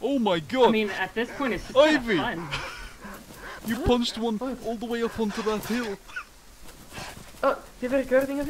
Oh my god! I mean, at this point, it's just Ivy! fun. you punched one all the way up onto that hill. Oh, heb je recording it?